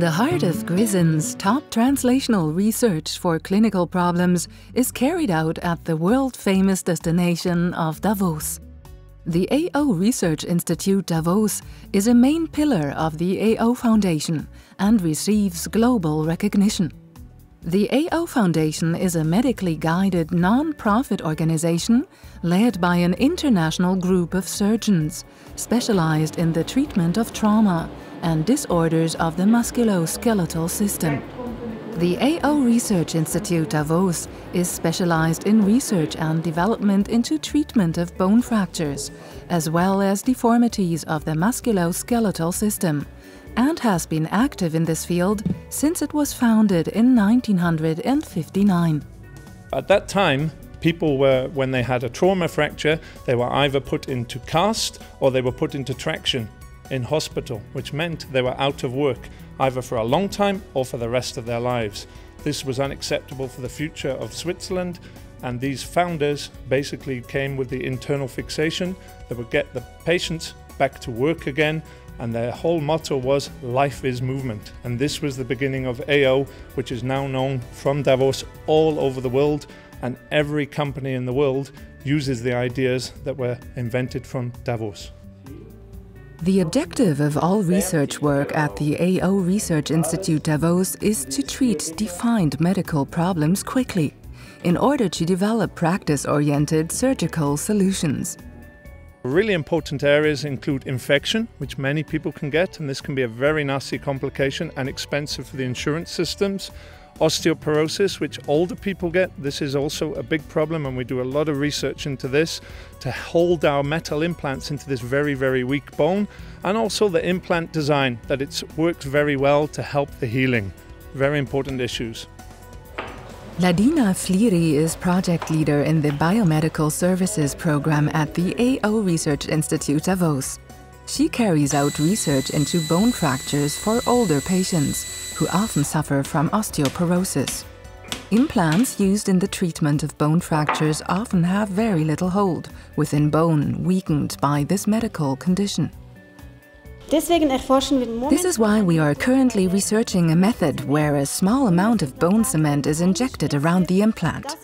The heart of Grisons' top translational research for clinical problems is carried out at the world-famous destination of Davos. The AO Research Institute Davos is a main pillar of the AO Foundation and receives global recognition. The AO Foundation is a medically guided non-profit organization led by an international group of surgeons specialized in the treatment of trauma and disorders of the musculoskeletal system. The AO Research Institute Davos is specialized in research and development into treatment of bone fractures, as well as deformities of the musculoskeletal system, and has been active in this field since it was founded in 1959. At that time, people were, when they had a trauma fracture, they were either put into cast or they were put into traction in hospital, which meant they were out of work either for a long time or for the rest of their lives. This was unacceptable for the future of Switzerland and these founders basically came with the internal fixation that would get the patients back to work again and their whole motto was life is movement and this was the beginning of AO which is now known from Davos all over the world and every company in the world uses the ideas that were invented from Davos. The objective of all research work at the AO Research Institute Davos is to treat defined medical problems quickly in order to develop practice-oriented surgical solutions. Really important areas include infection, which many people can get, and this can be a very nasty complication and expensive for the insurance systems. Osteoporosis, which older people get, this is also a big problem, and we do a lot of research into this to hold our metal implants into this very, very weak bone, and also the implant design, that it works very well to help the healing. Very important issues. Ladina Fliri is project leader in the Biomedical Services program at the AO Research Institute of Davos. She carries out research into bone fractures for older patients who often suffer from osteoporosis. Implants used in the treatment of bone fractures often have very little hold within bone weakened by this medical condition. This is why we are currently researching a method where a small amount of bone cement is injected around the implant.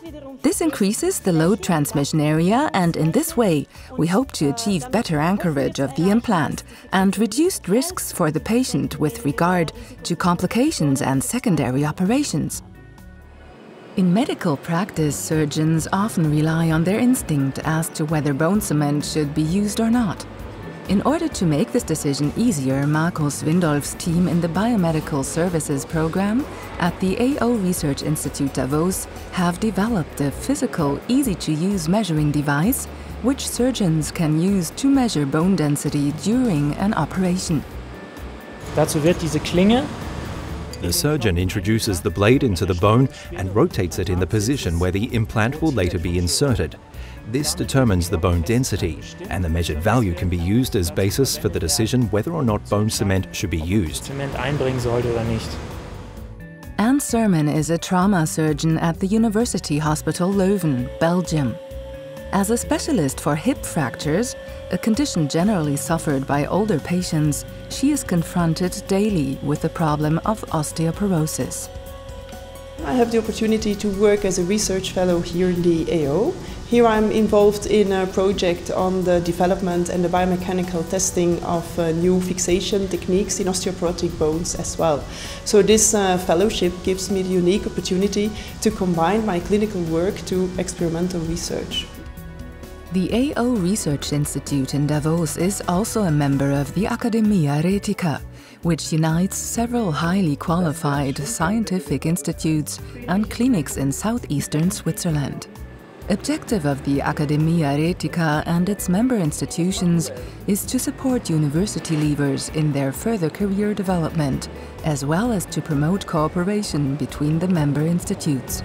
This increases the load transmission area and in this way we hope to achieve better anchorage of the implant and reduced risks for the patient with regard to complications and secondary operations. In medical practice, surgeons often rely on their instinct as to whether bone cement should be used or not. In order to make this decision easier, Markus Windolf's team in the Biomedical Services program at the AO Research Institute Davos have developed a physical, easy-to-use measuring device which surgeons can use to measure bone density during an operation. Dazu wird diese Klinge the surgeon introduces the blade into the bone and rotates it in the position where the implant will later be inserted. This determines the bone density, and the measured value can be used as basis for the decision whether or not bone cement should be used. An Sermon is a trauma surgeon at the University Hospital Leuven, Belgium. As a specialist for hip fractures, a condition generally suffered by older patients, she is confronted daily with the problem of osteoporosis. I have the opportunity to work as a research fellow here in the AO. Here I'm involved in a project on the development and the biomechanical testing of uh, new fixation techniques in osteoporotic bones as well. So this uh, fellowship gives me the unique opportunity to combine my clinical work to experimental research. The AO Research Institute in Davos is also a member of the Academia Raetica, which unites several highly qualified scientific institutes and clinics in southeastern Switzerland. Objective of the Academia Raetica and its member institutions is to support university leavers in their further career development, as well as to promote cooperation between the member institutes.